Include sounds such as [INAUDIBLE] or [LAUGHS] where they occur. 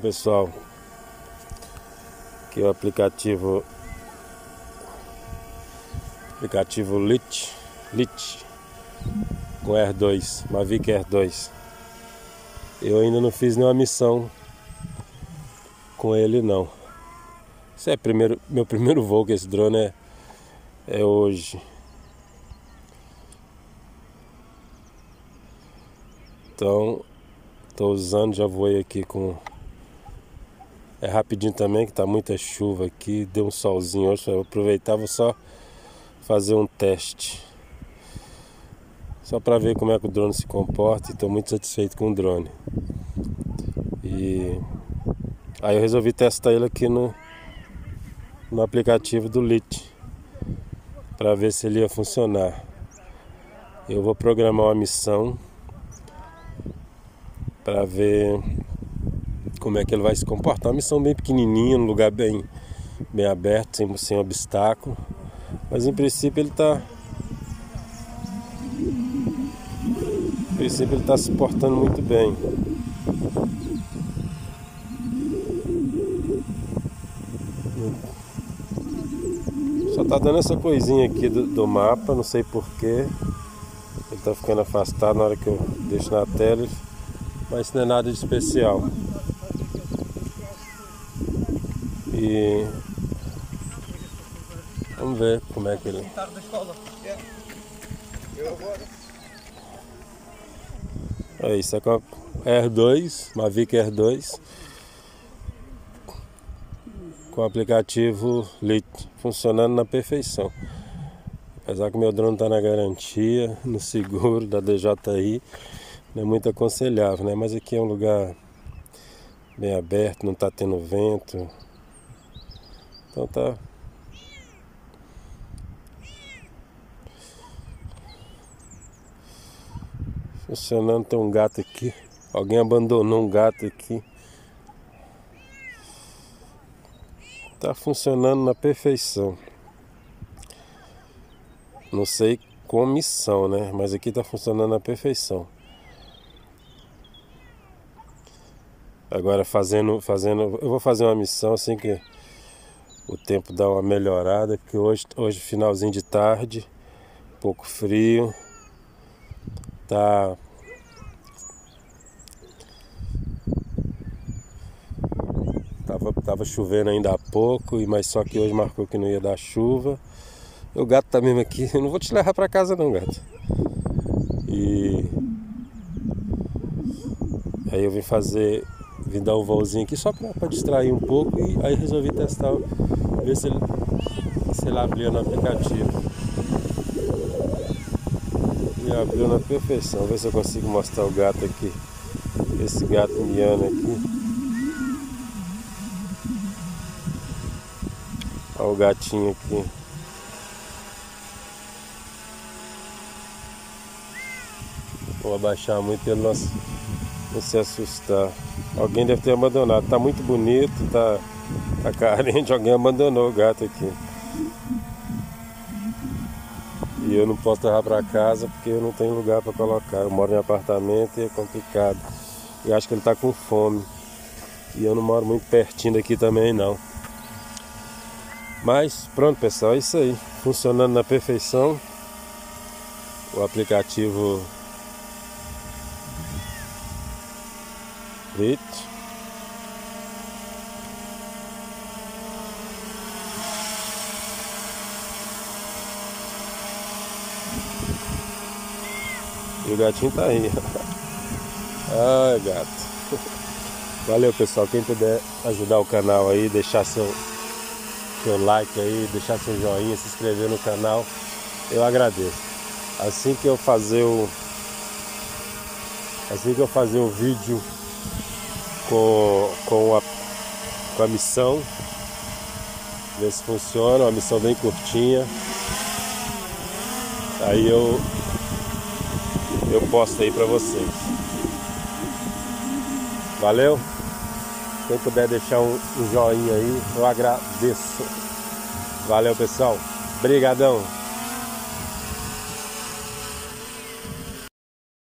pessoal. Aqui é o aplicativo aplicativo Lit Lit com R2, Mavic R2. Eu ainda não fiz nenhuma missão com ele não. Esse é primeiro, meu primeiro voo com esse drone é, é hoje. Então, estou usando, já voei aqui com é rapidinho também, que tá muita chuva aqui, deu um solzinho hoje, eu aproveitava só fazer um teste. Só para ver como é que o drone se comporta estou muito satisfeito com o drone. E aí eu resolvi testar ele aqui no, no aplicativo do LIT para ver se ele ia funcionar. Eu vou programar uma missão para ver como é que ele vai se comportar. Uma missão bem pequenininha, num lugar bem, bem aberto, sem, sem obstáculo. Mas em princípio ele está. Em princípio ele está se portando muito bem. Só tá dando essa coisinha aqui do, do mapa, não sei porquê. Ele tá ficando afastado na hora que eu deixo na tela, mas isso não é nada de especial. E vamos ver como é que ele. É isso, é com a R2, Mavic R2 com o aplicativo Lit funcionando na perfeição. Apesar que meu drone está na garantia, no seguro da DJI, não é muito aconselhável, né? Mas aqui é um lugar bem aberto, não está tendo vento, então tá. Funcionando, tem um gato aqui. Alguém abandonou um gato aqui. Tá funcionando na perfeição. Não sei com missão, né? Mas aqui tá funcionando na perfeição. Agora fazendo, fazendo, eu vou fazer uma missão assim que o tempo dá uma melhorada, porque hoje, hoje finalzinho de tarde, pouco frio, tá tava, tava chovendo ainda há pouco, mas só que hoje marcou que não ia dar chuva. O gato tá mesmo aqui, [LAUGHS] não vou te levar para casa não, gato. E aí eu vim fazer vim dar um voozinho aqui só para distrair um pouco e aí resolvi testar, ver se ele, se ele abriu no aplicativo. E abriu na perfeição, ver se eu consigo mostrar o gato aqui. Esse gato miando aqui. Olha o gatinho aqui. Vou abaixar muito ele não, não se assustar. Alguém deve ter abandonado. Tá muito bonito, tá, tá carente. Alguém abandonou o gato aqui. E eu não posso levar para casa porque eu não tenho lugar para colocar. Eu moro em apartamento e é complicado. E acho que ele tá com fome. E eu não moro muito pertinho daqui também não. Mas pronto pessoal, é isso aí. Funcionando na perfeição. O aplicativo Rit. E o gatinho tá aí. [LAUGHS] Ai, gato. Valeu, pessoal. Quem puder ajudar o canal aí, deixar seu, seu like aí, deixar seu joinha, se inscrever no canal, eu agradeço. Assim que eu fazer o assim que eu fazer o vídeo com, com, a, com a missão. Ver se funciona, uma missão bem curtinha. Aí eu eu posto aí para vocês. Valeu? Quem puder deixar um, joinha aí, eu agradeço. Valeu pessoal. Brigadão.